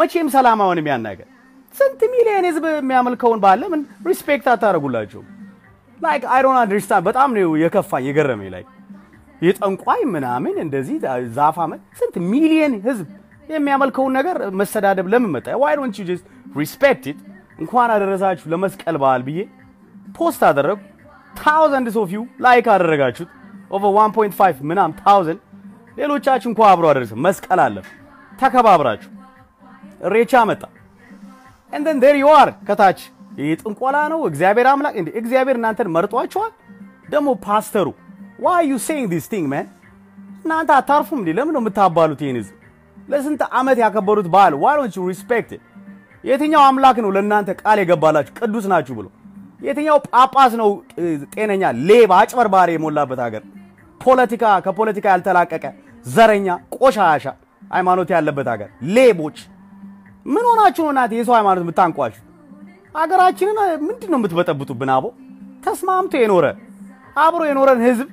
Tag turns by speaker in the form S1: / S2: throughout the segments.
S1: መቼም ሰላም አይሆንም ያን ነገር። ስንት ሚሊዮን ህዝብ የሚያመልከውን ባለ ምን respect አታደርጉላቸው? Like I don't understand። በጣም ነው የከፋኝ የገረመኝ። Like የጠንቋይ ምናምን እንደዚህ አመት ስንት ሚሊዮን ህዝብ የሚያመልከውን ነገር መሰዳደብ ለምን መጣ? Why don't you just respect it። እንኳን አደረሳችሁ ለመስቀል በዓል ብዬ post አደረጉ። Thousands of you like አደረጋችሁት። Over 1.5 ምናምን thousand። ሌሎቻችሁ እንኳን አብሮ አደረሰ። መስቀል አለፈ። ተከባብራችሁ እሬቻ መጣ። and then there you are ከታች ይህ ጥንቆላ ነው። እግዚአብሔር አምላክ እንዴ እግዚአብሔር እናንተን መርጧቸዋል። ደግሞ ፓስተሩ why you saying this thing እናንተ አታርፉም እንዴ? ለምን ነው የምታባሉት ይህን ህዝብ? ለስንት ዓመት ያከበሩት በዓል why don't you respect? የትኛው አምላክ ነው ለእናንተ ቃል የገባላችሁ ቅዱስ ናችሁ ብሎ? የትኛው ጳጳስ ነው ጤነኛ ሌባ አጭበርባሪ የሞላበት ሀገር ፖለቲካ ከፖለቲካ ያልተላቀቀ ዘረኛ ቆሻሻ ሃይማኖት ያለበት ሀገር ሌቦች ምን ሆናችሁ እናንተ የሰው ሃይማኖት የምታንቋችሁ? ሀገራችንን ምንድን ነው የምትበጠብጡብን? አቦ ተስማምቶ የኖረ አብሮ የኖረን ህዝብ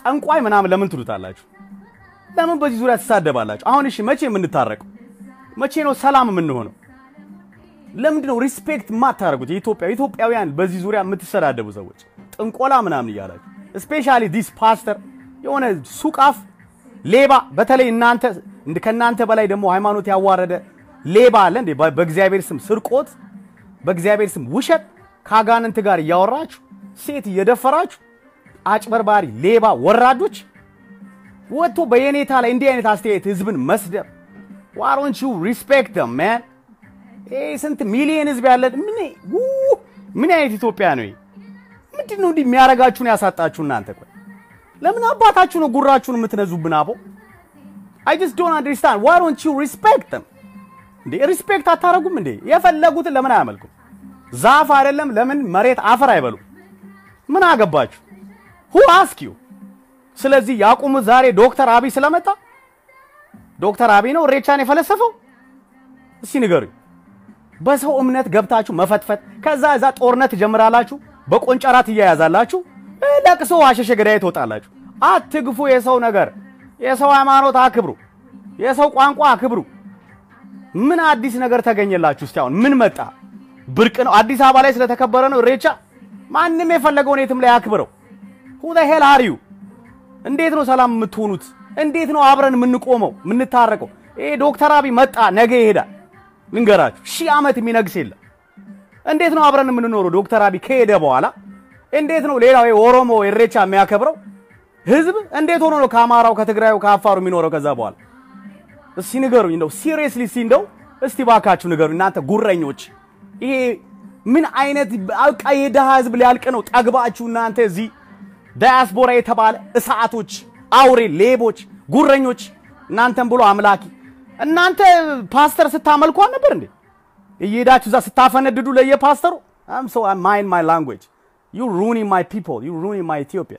S1: ጠንቋይ ምናምን ለምን ትሉታላችሁ? ለምን በዚህ ዙሪያ ትሳደባላችሁ? አሁን እሺ መቼ የምንታረቀው? መቼ ነው ሰላም የምንሆነው? ለምንድን ነው respect የማታደርጉት? የኢትዮጵያ ኢትዮጵያውያን በዚህ ዙሪያ የምትሰዳደቡ ሰዎች ጥንቆላ ምናምን እያላችሁ specially this ፓስተር የሆነ ሱቃፍ ሌባ፣ በተለይ እናንተ ከእናንተ በላይ ደግሞ ሃይማኖት ያዋረደ ሌባ አለ እንዴ? በእግዚአብሔር ስም ስርቆት፣ በእግዚአብሔር ስም ውሸት ከአጋንንት ጋር እያወራችሁ ሴት እየደፈራችሁ አጭበርባሪ ሌባ ወራዶች ወጥቶ በየኔታ ላይ እንዲህ አይነት አስተያየት ህዝብን መስደብ Why don't you respect them man ይሄ ስንት ሚሊዮን ህዝብ ያለ ምን ምን አይነት ኢትዮጵያ ነው? ምንድን ነው እንዲህ የሚያረጋችሁን ያሳጣችሁ እናንተ? ቆይ ለምን አባታችሁ ነው ጉራችሁን የምትነዙብን? አቦ I just don't understand why don't you እንዴ respect አታረጉም እንዴ? የፈለጉትን ለምን አያመልኩም? ዛፍ አይደለም ለምን መሬት አፈር አይበሉም? ምን አገባችሁ? Who ask you ስለዚህ ያቁሙ። ዛሬ ዶክተር አብይ ስለመጣ ዶክተር አብይ ነው እሬቻን የፈለሰፈው? እስቲ ንገሩኝ። በሰው እምነት ገብታችሁ መፈትፈት፣ ከዛ እዛ ጦርነት ትጀምራላችሁ፣ በቆንጨራ ትያያዛላችሁ፣ ለቅሶ አሸሸ ገዳይ ትወጣላችሁ። አትግፉ የሰው ነገር፣ የሰው ሃይማኖት አክብሩ፣ የሰው ቋንቋ አክብሩ። ምን አዲስ ነገር ተገኘላችሁ? እስቲ አሁን ምን መጣ? ብርቅ ነው አዲስ አበባ ላይ ስለተከበረ ነው እሬቻ? ማንም የፈለገውን የትም ላይ አክብረው። Who the hell are you? እንዴት ነው ሰላም የምትሆኑት? እንዴት ነው አብረን የምንቆመው የምንታረቀው? ይሄ ዶክተር አብይ መጣ ነገ ይሄዳል። ልንገራችሁ ሺህ ዓመት የሚነግስ የለም። እንዴት ነው አብረን የምንኖረው? ዶክተር አብይ ከሄደ በኋላ እንዴት ነው ሌላው የኦሮሞ ኢሬቻ የሚያከብረው ህዝብ እንዴት ሆኖ ነው ከአማራው ከትግራዩ ከአፋሩ የሚኖረው ከዛ በኋላ? እስቲ ንገሩኝ። እንደው seriously እስቲ እንደው እስቲ ባካችሁ ንገሩኝ እናንተ ጉረኞች። ይሄ ምን አይነት በቃ የድሃ ህዝብ ሊያልቅ ነው። ጠግባችሁ እናንተ እዚህ ዳያስፖራ የተባለ እሳቶች፣ አውሬ፣ ሌቦች፣ ጉረኞች እናንተን ብሎ አምላኪ እናንተ ፓስተር ስታመልኩ ነበር እንዴ? እየሄዳችሁ እዛ ስታፈነድዱ ለየፓስተሩ I'm so mind my language you ruining my people you ruining my ኢትዮጵያ።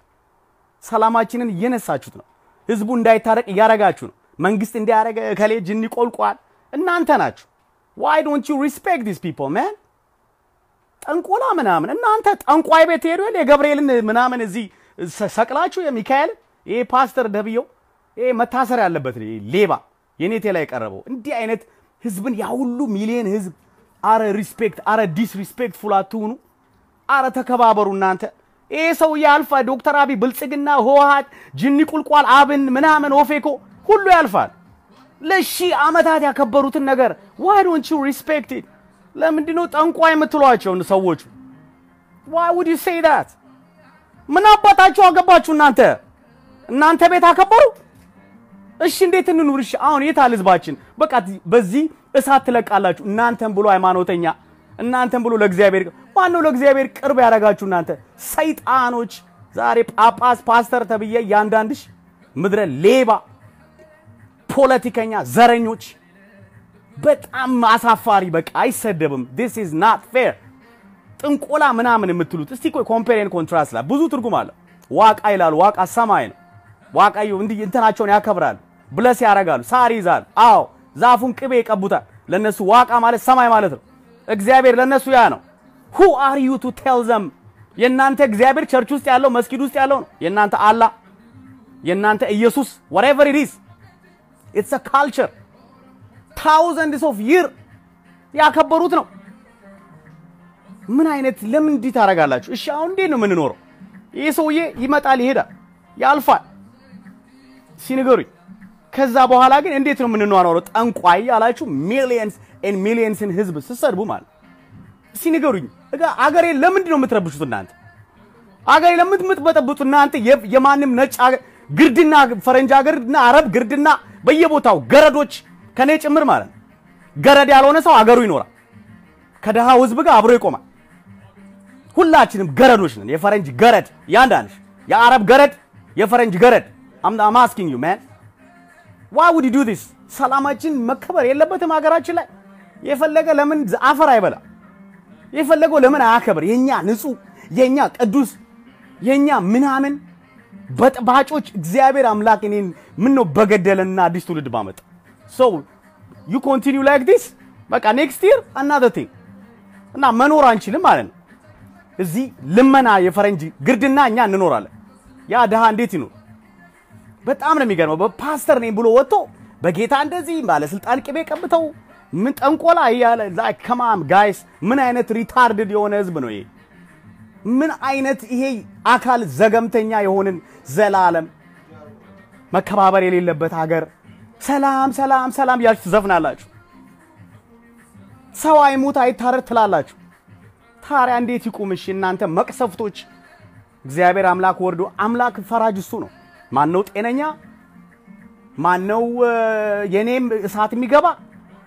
S1: ሰላማችንን እየነሳችሁት ነው። ህዝቡ እንዳይታረቅ እያረጋችሁ ነው። መንግስት እንዲያረገ እከሌ ጅኒ ቁልቋል እናንተ ናችሁ። Why don't you respect this people man ጥንቆላ ምናምን። እናንተ ጠንቋይ ቤት ሄዱ የገብርኤልን ምናምን እዚህ ሰቅላችሁ የሚካኤልን ይሄ ፓስተር ደብየው ይሄ መታሰር ያለበት ሌባ የኔታ ላይ የቀረበው እንዲህ አይነት ህዝብን ያ ሁሉ ሚሊዮን ህዝብ አረ respect አረ disrespectful አትሁኑ። አረ ተከባበሩ እናንተ። ይሄ ሰውዬ አልፋ ዶክተር አብይ ብልጽግና፣ ህወሓት፣ ጅኒ ቁልቋል፣ አብን ምናምን ኦፌኮ ሁሉ ያልፋል። ለሺህ ዓመታት ያከበሩትን ነገር why don't you respect it? ለምንድን ነው ጠንቋይ የምትሏቸው ሰዎቹ? Why would you say that? ምን አባታችሁ አገባችሁ እናንተ? እናንተ ቤት አከበሩ። እሺ እንዴት እንኑር? እሺ አሁን የት አለ ህዝባችን? በቃ በዚህ እሳት ትለቃላችሁ። እናንተን ብሎ ሃይማኖተኛ፣ እናንተን ብሎ ለእግዚአብሔር ማነው ለእግዚአብሔር ቅርብ ያደረጋችሁ እናንተ ሰይጣኖች። ዛሬ ጳጳስ ፓስተር ተብዬ እያንዳንድሽ ምድረ ሌባ ፖለቲከኛ፣ ዘረኞች በጣም አሳፋሪ። በቃ አይሰደብም። This is not fair። ጥንቆላ ምናምን የምትሉት እስቲ ቆይ compare and contrast ላይ ብዙ ትርጉም አለው። ዋቃ ይላሉ። ዋቃ ሰማይ ነው። ዋቃዩ እንዲህ እንትናቸውን ያከብራሉ፣ bless ያደርጋሉ፣ ሳር ይዛሉ። አዎ ዛፉን ቅቤ ይቀቡታል። ለነሱ ዋቃ ማለት ሰማይ ማለት ነው። እግዚአብሔር ለነሱ ያ ነው። Who are you to tell them የእናንተ እግዚአብሔር church ውስጥ ያለው መስጊድ ውስጥ ያለው ነው። የእናንተ አላህ የእናንተ ኢየሱስ whatever it is a culture thousands of year ያከበሩት ነው። ምን አይነት ለምን እንዲህ ታደርጋላችሁ? እሺ አሁን እንዴት ነው የምንኖረው? ይህ ሰውዬ ይመጣል፣ ይሄዳል፣ ያልፋል። እስቲ ንገሩኝ ከዛ በኋላ ግን እንዴት ነው የምንኗኗረው? ጠንቋይ ያላችሁ Millions and millions ን ህዝብ ስትሰድቡ ማለት እስቲ ንገሩኝ አገሬ ለምንድን ነው የምትረብሹት እናንተ? አገሬ ለምን ትበጠብጡ እናንተ የማንም ነጭ ግርድና ፈረንጅ ሀገርና አረብ ግርድና በየቦታው ገረዶች ከኔ ጭምር ማለት ነው። ገረድ ያልሆነ ሰው አገሩ ይኖራል። ከደሃው ህዝብ ጋር አብሮ ይቆማል። ሁላችንም ገረዶች ነን። የፈረንጅ ገረድ ያንዳንሽ፣ የአረብ ገረድ፣ የፈረንጅ ገረድ። I'm asking you man why would do this? ሰላማችን መከበር የለበትም ሀገራችን ላይ? የፈለገ ለምን አፈር አይበላ? የፈለገው ለምን አያከብር? የኛ ንጹህ፣ የኛ ቅዱስ፣ የኛ ምናምን በጥባጮች እግዚአብሔር አምላክ እኔን ምን ነው በገደለና አዲስ ትውልድ ባመጣ so you continue like this በቃ next year another thing እና መኖር አንችልም ማለት ነው። እዚህ ልመና የፈረንጅ ግርድና እኛ እንኖራለን። ያ ድሃ እንዴት ይኖር? በጣም ነው የሚገርመው። በፓስተር ነኝ ብሎ ወጥቶ በጌታ እንደዚህ ባለስልጣን ቅቤ ቀብተው ምን ጥንቆላ እያለ come on guys፣ ምን አይነት retarded የሆነ ህዝብ ነው ይሄ? ምን አይነት ይሄ አካል ዘገምተኛ የሆንን ዘላለም መከባበር የሌለበት ሀገር ሰላም ሰላም ሰላም እያላችሁ ትዘፍናላችሁ። ሰው አይሙት አይታረድ ትላላችሁ። ታዲያ እንዴት ይቁምሽ እናንተ መቅሰፍቶች? እግዚአብሔር አምላክ ወርዶ አምላክ ፈራጅ እሱ ነው። ማነው ጤነኛ? ማነው የኔም እሳት የሚገባ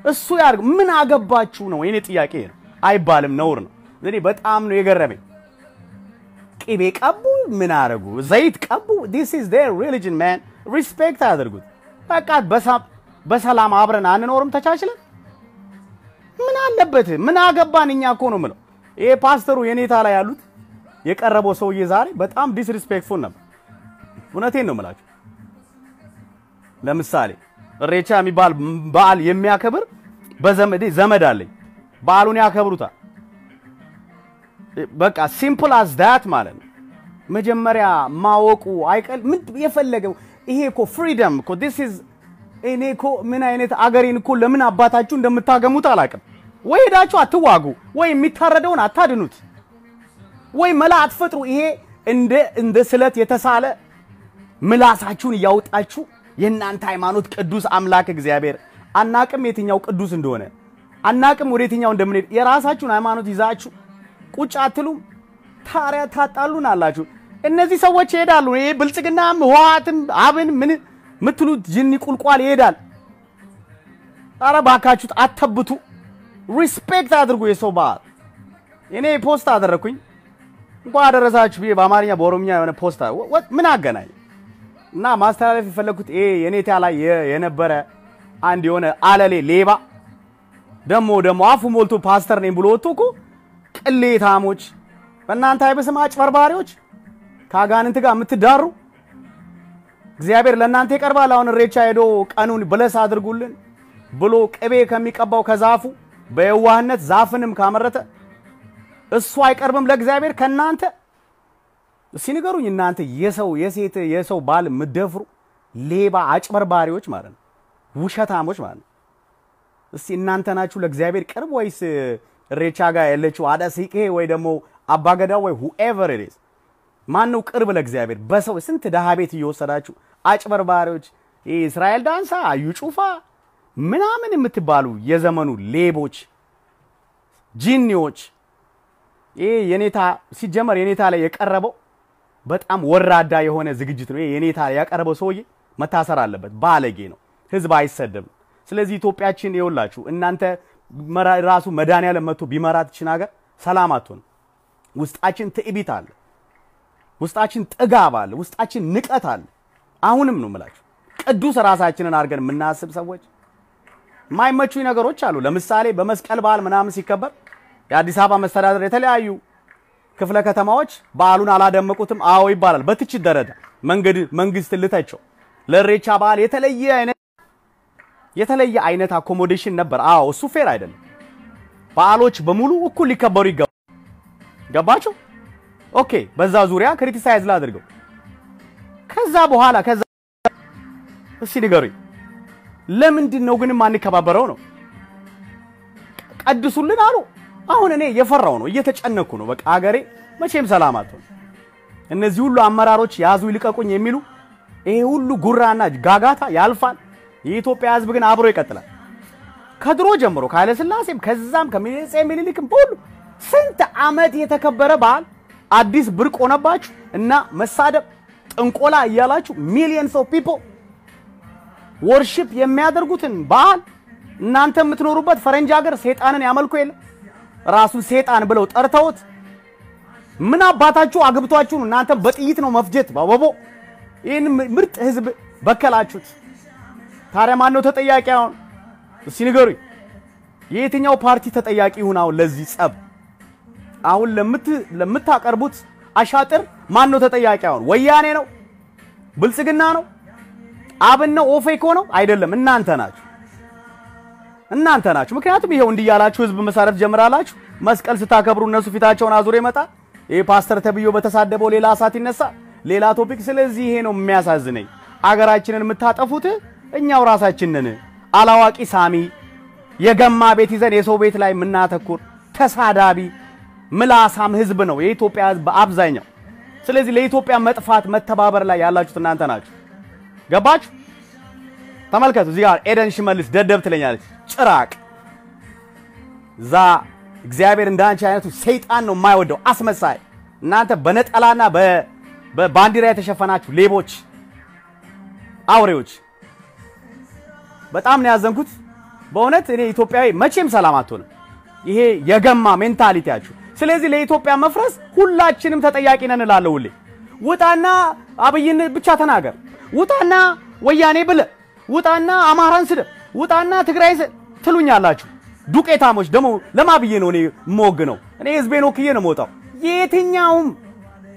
S1: እሱ ያርግ። ምን አገባችሁ ነው የኔ ጥያቄ ነው። አይባልም፣ ነውር ነው። እኔ በጣም ነው የገረመኝ። ቅቤ ቀቡ፣ ምን አረጉ? ዘይት ቀቡ። This is their religion man። respect አያደርጉት። በቃ በሰላም አብረን አንኖርም ተቻችለን? ምን አለበት? ምን አገባን? እኛ እኮ ነው የምለው። ይሄ ፓስተሩ የኔታ ላይ ያሉት የቀረበው ሰውዬ ዛሬ በጣም disrespectful ነበር። እውነቴን ነው የምላችሁ። ለምሳሌ እሬቻ የሚባል በዓል የሚያከብር በዘመዴ ዘመድ አለኝ። በዓሉን ያከብሩታል። በቃ simple as that ማለት ነው። መጀመሪያ ማወቁ አይቀል ምን የፈለገው ይሄ እኮ freedom እኮ this is እኔ እኮ ምን አይነት አገሬን እኮ ለምን አባታችሁ እንደምታገሙት አላውቅም። ወይ ሄዳችሁ አትዋጉ፣ ወይ የሚታረደውን አታድኑት፣ ወይ መላ አትፈጥሩ። ይሄ እንደ እንደ ስለት የተሳለ ምላሳችሁን እያወጣችሁ የእናንተ ሃይማኖት ቅዱስ አምላክ እግዚአብሔር አናቅም፣ የትኛው ቅዱስ እንደሆነ አናቅም፣ ወደ የትኛው እንደምንሄድ የራሳችሁን ሃይማኖት ይዛችሁ ቁጭ አትሉም። ታዲያ ታጣሉናላችሁ። እነዚህ ሰዎች ይሄዳሉ። ይሄ ብልጽግናም ህወሓትም አብን ምን ምትሉት ጅኒ ቁልቋል ይሄዳል። አረ ባካችሁት አተብቱ፣ respect አድርጉ የሰው በዓል። እኔ post አደረኩኝ እንኳን አደረሳችሁ ብዬ በአማርኛ በኦሮምኛ የሆነ post ምን አገናኝ እና ማስተላለፍ የፈለግኩት ይሄ የኔታ ላይ የነበረ አንድ የሆነ አለሌ ሌባ ደሞ ደሞ አፉ ሞልቶ ፓስተር ነኝ ብሎ ወጥቶ እኮ ቅሌታሞች በእናንተ አይበስም አጭበርባሪዎች ከአጋንንት ጋር የምትዳሩ እግዚአብሔር ለእናንተ ይቀርባል። አሁን እሬቻ ሄዶ ቀኑን ብለስ አድርጉልን ብሎ ቅቤ ከሚቀባው ከዛፉ በየዋህነት ዛፍንም ካመረተ እሱ አይቀርብም ለእግዚአብሔር ከእናንተ እስቲ ንገሩኝ። እናንተ የሰው የሴት የሰው ባል የምትደፍሩ ሌባ አጭበርባሪዎች ማለት ነው፣ ውሸታሞች ማለት ነው። እስቲ እናንተ ናችሁ ለእግዚአብሔር ቅርብ ወይስ እሬቻ ጋር ያለችው አዳ ወይ ደግሞ አባገዳ ወይ whoever it is ማን ነው ቅርብ ለእግዚአብሔር? በሰው ስንት ደሃ ቤት እየወሰዳችሁ አጭበርባሪዎች፣ እስራኤል ዳንሳ፣ እዩ ጩፋ ምናምን የምትባሉ የዘመኑ ሌቦች፣ ጂኒዎች። ይሄ የኔታ ሲጀመር የኔታ ላይ የቀረበው በጣም ወራዳ የሆነ ዝግጅት ነው። የኔታ ላይ ያቀረበው ሰውዬ መታሰር አለበት። ባለጌ ነው። ህዝብ አይሰደብም። ስለዚህ ኢትዮጵያችን ይኸውላችሁ እናንተ ራሱ መድኃኒዓለም መጥቶ ቢመራት ይችን ሀገር ሰላም አትሆንም። ውስጣችን ትዕቢት አለ። ውስጣችን ጥጋብ አለ። ውስጣችን ንቀት አለ። አሁንም ነው የምላችሁ ቅዱስ ራሳችንን አድርገን የምናስብ ሰዎች የማይመቹኝ ነገሮች አሉ። ለምሳሌ በመስቀል በዓል ምናምን ሲከበር የአዲስ አበባ መስተዳደር የተለያዩ ክፍለ ከተማዎች በዓሉን አላደመቁትም። አዎ ይባላል። በትችት ደረጃ መንግስት ልተቸው ለእሬቻ በዓል የተለየ አይነት የተለየ አይነት accommodation ነበር። አዎ እሱ fair አይደለም። በዓሎች በሙሉ እኩል ሊከበሩ ይገባል። ገባችሁ? Okay። በዛ ዙሪያ criticize ላድርገው። ከዛ በኋላ ከዛ እስቲ ንገሩኝ፣ ለምንድን ነው ግን የማንከባበረው ነው? ቀድሱልን አሉ። አሁን እኔ እየፈራው ነው፣ እየተጨነኩ ነው። በቃ ሀገሬ መቼም ሰላም አትሆን። እነዚህ ሁሉ አመራሮች ያዙ ይልቀቁኝ የሚሉ ይሄ ሁሉ ጉራና ጋጋታ ያልፋል። የኢትዮጵያ ሕዝብ ግን አብሮ ይቀጥላል። ከድሮ ጀምሮ ከኃይለ ሥላሴም ከዛም ከነአጼ ሚኒሊክም በሁሉ ስንት ዓመት የተከበረ በዓል አዲስ ብርቅ ሆነባችሁ እና መሳደብ ጥንቆላ እያላችሁ millions of people worship የሚያደርጉትን በዓል እናንተ የምትኖሩበት ፈረንጅ ሀገር ሴጣንን ያመልኩ የለ ራሱን ሴጣን ብለው ጠርተውት ምን አባታችሁ አግብቷችሁ እናንተ በጥይት ነው መፍጀት ባቦቦ ይህን ምርጥ ህዝብ በከላችሁት። ታዲያ ማን ነው ተጠያቂ? አሁን እስቲ ንገሩኝ። የየትኛው ፓርቲ ተጠያቂ ይሁን አሁን ለዚህ ጸብ? አሁን ለምታቀርቡት አሻጥር ማን ነው ተጠያቂ? አሁን ወያኔ ነው? ብልጽግና ነው? አብን ነው? ኦፌኮ ነው? አይደለም፣ እናንተ ናችሁ። እናንተ ናችሁ። ምክንያቱም ይሄው እንዲህ ያላችሁ ህዝብ መሳረፍ ጀምራላችሁ። መስቀል ስታከብሩ እነሱ ፊታቸውን አዙሮ ይመጣል። ይሄ ፓስተር ተብዮ በተሳደበው ሌላ እሳት ይነሳል፣ ሌላ ቶፒክ። ስለዚህ ይሄ ነው የሚያሳዝነኝ። አገራችንን የምታጠፉት እኛው ራሳችን ነን። አላዋቂ ሳሚ የገማ ቤት ይዘን የሰው ቤት ላይ የምናተኩር ተሳዳቢ ምላሳም ህዝብ ነው የኢትዮጵያ ህዝብ በአብዛኛው። ስለዚህ ለኢትዮጵያ መጥፋት መተባበር ላይ ያላችሁት እናንተ ናችሁ። ገባችሁ? ተመልከቱ። እዚህ ጋር ኤደን ሽመልስ ደደብ ትለኛለች። ጭራቅ እዛ እግዚአብሔር እንዳንቺ አይነቱ ሰይጣን ነው የማይወደው አስመሳይ። እናንተ በነጠላና በባንዲራ የተሸፈናችሁ ሌቦች፣ አውሬዎች። በጣም ነው ያዘንኩት በእውነት እኔ ኢትዮጵያዊ መቼም ሰላም አትሆንም። ይሄ የገማ ሜንታሊቲያችሁ። ስለዚህ ለኢትዮጵያ መፍረስ ሁላችንም ተጠያቂ ነን እላለሁ ሁሌ። ውጣና አብይን ብቻ ተናገር፣ ውጣና ወያኔ ብለ፣ ውጣና አማራን ስደብ፣ ውጣና ትግራይ ትሉኛላችሁ። ዱቄታሞች ደግሞ ለማብዬ ነው እኔ የምወግ ነው እኔ ህዝቤን ወክዬ ነው የምወጣው። የየትኛውም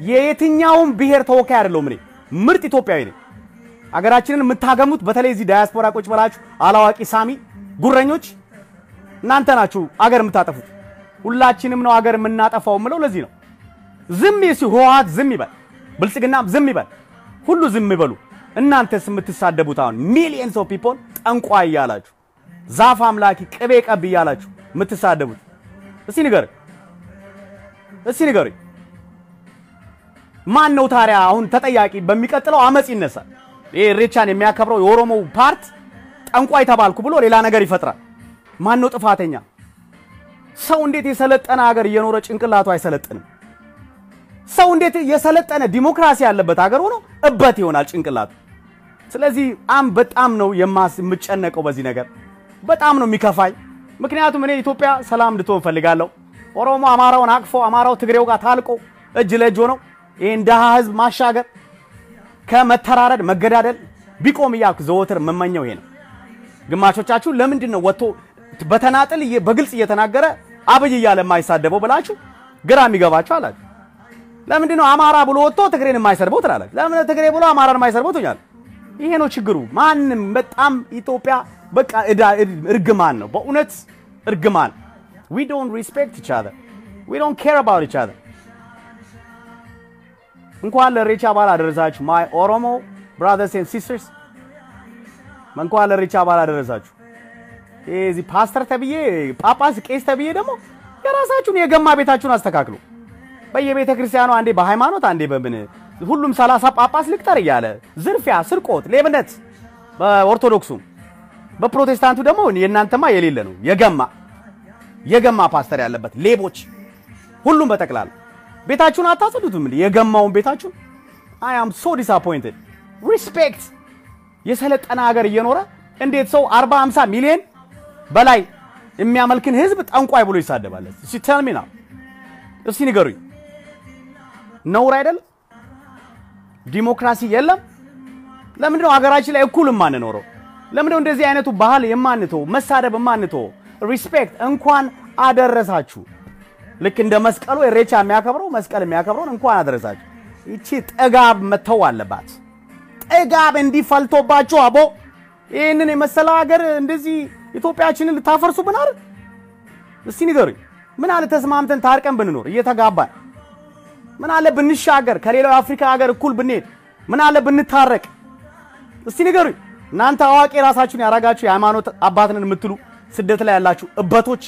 S1: የየትኛውም ብሔር ተወካይ አይደለሁም። እኔ ምርጥ ኢትዮጵያዊ ነኝ። አገራችንን የምታገሙት በተለይ እዚህ ዳያስፖራ ቁጭ ብላችሁ አላዋቂ ሳሚ ጉረኞች እናንተ ናችሁ አገር የምታጠፉት። ሁላችንም ነው አገር የምናጠፋው የምለው ለዚህ ነው። ዝም ሲ ህወሓት ዝም ይበል፣ ብልጽግናም ዝም ይበል፣ ሁሉ ዝም ይበሉ። እናንተስ የምትሳደቡት አሁን millions of people ጠንቋይ እያላችሁ ዛፍ አምላኪ ቅቤ ቀብ እያላችሁ የምትሳደቡት እስቲ ንገር እስቲ ንገሩኝ። ማን ነው ታዲያ አሁን ተጠያቂ? በሚቀጥለው አመፅ ይነሳል። ይሄ ኢሬቻን የሚያከብረው የኦሮሞ part ጠንቋይ ተባልኩ ብሎ ሌላ ነገር ይፈጥራል። ማን ነው ጥፋተኛ? ሰው እንዴት የሰለጠነ ሀገር እየኖረ ጭንቅላቱ አይሰለጥንም? ሰው እንዴት የሰለጠነ ዲሞክራሲ ያለበት ሀገር ሆኖ እበት ይሆናል ጭንቅላቱ? ስለዚህ አም በጣም ነው የምጨነቀው በዚህ ነገር በጣም ነው የሚከፋኝ። ምክንያቱም እኔ ኢትዮጵያ ሰላም እንድትሆን ፈልጋለሁ። ኦሮሞ አማራውን አቅፎ አማራው ትግሬው ጋር ታልቆ እጅ ለእጅ ሆነው ይህን ድሃ ህዝብ ማሻገር ከመተራረድ መገዳደል ቢቆም እያልኩ ዘወትር የምመኘው ይሄ ነው። ግማሾቻችሁ ለምንድን ነው ወጥቶ በተናጥል በግልጽ እየተናገረ አብይ እያለ የማይሳደበው ብላችሁ ግራ የሚገባችሁ አላችሁ። ለምንድን ነው አማራ ብሎ ወጥቶ ትግሬን የማይሰድበው ትላላችሁ? ለምን ትግሬ ብሎ አማራን የማይሰድበው ትኛል? ይሄ ነው ችግሩ። ማንም በጣም ኢትዮጵያ በቃ እርግማን ነው በእውነት እርግማን። we don't respect each other we don't care about each other እንኳን ለኢሬቻ በዓል አደረሳችሁ my ኦሮሞ brothers and sisters እንኳን ለኢሬቻ በዓል አደረሳችሁ። እዚህ ፓስተር ተብዬ ጳጳስ፣ ቄስ ተብዬ ደግሞ የራሳችሁን የገማ ቤታችሁን አስተካክሉ። በየቤተ ክርስቲያኑ አንዴ በሃይማኖት አንዴ በምን ሁሉም ሰላሳ ጳጳስ ልቅጠር እያለ ዝርፊያ፣ ስርቆት፣ ሌብነት በኦርቶዶክሱም በፕሮቴስታንቱ ደግሞ የእናንተማ የሌለ ነው። የገማ የገማ ፓስተር ያለበት ሌቦች፣ ሁሉም በጠቅላላ ቤታችሁን አታጽዱትም እንዴ? የገማውን ቤታችሁን I am so disappointed respect የሰለጠነ ሀገር እየኖረ እንዴት ሰው 40 50 ሚሊዮን በላይ የሚያመልክን ህዝብ ጠንቋይ ብሎ ይሳደባል? እስቲ tell me now እስቲ ንገሩኝ። ነውር አይደለም? ዲሞክራሲ የለም? ለምንድን ነው ሀገራችን ላይ እኩል የማንኖረው? ለምንድን እንደዚህ አይነቱ ባህል የማንተው መሳደብ የማንተው? Respect እንኳን አደረሳችሁ። ልክ እንደ መስቀሉ ኢሬቻ የሚያከብረው መስቀል የሚያከብረውን እንኳን አደረሳችሁ። ይቺ ጥጋብ መተው አለባት። ጥጋብ እንዲፈልቶባችሁ አቦ ይህንን የመሰለ ሀገር እንደዚህ ኢትዮጵያችንን ልታፈርሱብን አይደል? እስቲ ንገሩኝ። ምን አለ ተስማምተን ታርቀን ብንኖር እየተጋባን? ምን አለ ብንሻገር ከሌላው የአፍሪካ ሀገር እኩል ብንሄድ? ምን አለ ብንታረቅ? እስቲ ንገሩኝ። እናንተ አዋቂ ራሳችሁን ያረጋችሁ የሃይማኖት አባት ነን የምትሉ ስደት ላይ ያላችሁ እበቶች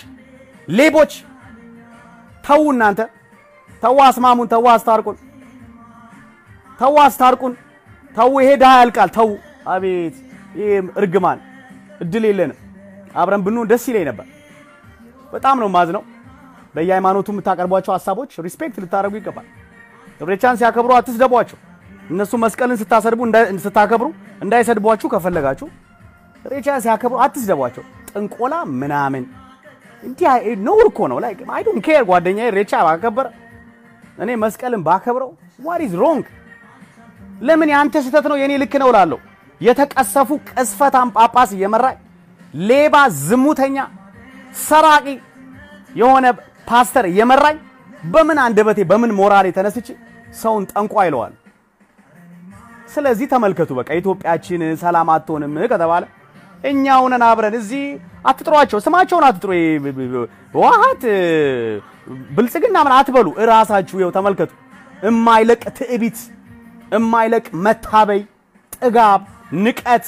S1: ሌቦች ተዉ እናንተ። ተዉ አስማሙን ተዉ አስታርቁን ተዉ አስታርቁን። ተዉ ይሄ ድሃ ያልቃል። ተዉ። አቤት! ይሄ እርግማን እድል የለንም። አብረን ብንሆን ደስ ይለኝ ነበር። በጣም ነው ማዝነው በየሃይማኖቱ የምታቀርቧቸው ሀሳቦች respect ልታደርጉ ይገባል። ኢሬቻን ሲያከብሩ አትስደቧቸው። እነሱ መስቀልን ስታሰድቡ ስታከብሩ እንዳይሰድቧችሁ ከፈለጋችሁ ኢሬቻን ሲያከብሩ አትስደቧቸው። ጥንቆላ ምናምን እንዲህ ነውር እኮ ነው። like I don't care ጓደኛዬ ኢሬቻ ባከበረ እኔ መስቀልን ባከብረው? what is wrong ለምን የአንተ ስህተት ነው? የኔ ልክ ነው እላለሁ። የተቀሰፉ ቅስፈታም ጳጳስ እየመራኝ ሌባ ዝሙተኛ ሰራቂ የሆነ ፓስተር እየመራኝ በምን አንደበቴ በምን ሞራሌ ተነስቼ ሰውን ጠንቋ ይለዋል? ስለዚህ ተመልከቱ በቃ። ኢትዮጵያችን ሰላም አትሆንም ከተባለ እኛው ነን አብረን እዚህ አትጥሯቸው ስማቸውን አትጥሩ። ዋሃት ብልጽግና ምን አትበሉ። እራሳችሁ ይኸው ተመልከቱ። እማይለቅ ትዕቢት እማይለቅ መታበይ ጥጋብ ንቀት።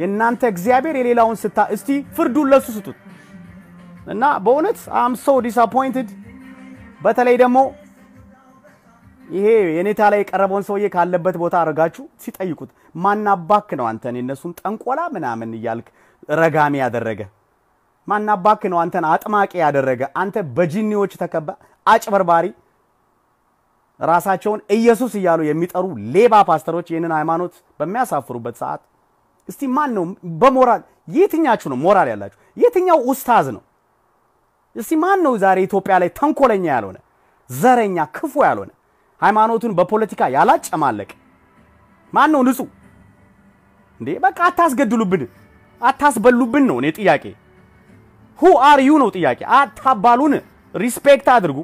S1: የእናንተ እግዚአብሔር የሌላውን ስታ እስቲ ፍርዱን ለሱ ስጡት። እና በእውነት I'm so disappointed በተለይ ደግሞ ይሄ የኔታ ላይ የቀረበውን ሰውዬ ካለበት ቦታ አድርጋችሁ ሲጠይቁት ማናባክ ነው አንተን የነሱን ጠንቆላ ምናምን እያልክ ረጋሚ ያደረገ። ማናባክ ነው አንተን? አጥማቂ ያደረገ። አንተ በጂኒዎች ተከባ አጭበርባሪ። ራሳቸውን ኢየሱስ እያሉ የሚጠሩ ሌባ ፓስተሮች ይህንን ሃይማኖት በሚያሳፍሩበት ሰዓት እስቲ ማን ነው በሞራል የትኛችሁ ነው ሞራል ያላችሁ? የትኛው ኡስታዝ ነው? እስቲ ማን ነው ዛሬ ኢትዮጵያ ላይ ተንኮለኛ ያልሆነ ዘረኛ ክፉ ያልሆነ ሃይማኖቱን በፖለቲካ ያላጨማለቅ። ማን ነው ንጹህ? እንዴ በቃ አታስገድሉብን አታስበሉብን ነው እኔ ጥያቄ። who are you ነው ጥያቄ። አታባሉን respect አድርጉ።